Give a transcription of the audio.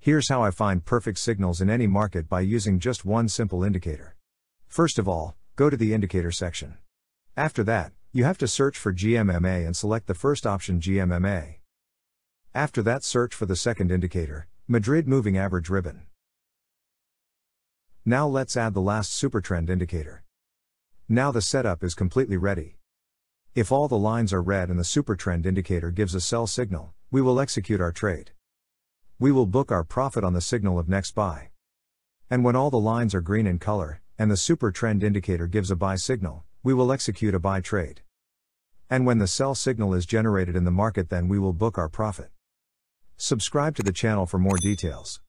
Here's how I find perfect signals in any market by using just one simple indicator. First of all, go to the indicator section. After that, you have to search for GMMA and select the first option GMMA. After that, search for the second indicator, Madrid Moving Average Ribbon. Now let's add the last supertrend indicator. Now the setup is completely ready. If all the lines are red and the supertrend indicator gives a sell signal, we will execute our trade. We will book our profit on the signal of next buy. And when all the lines are green in color, and the super trend indicator gives a buy signal, we will execute a buy trade. And when the sell signal is generated in the market, then we will book our profit. Subscribe to the channel for more details.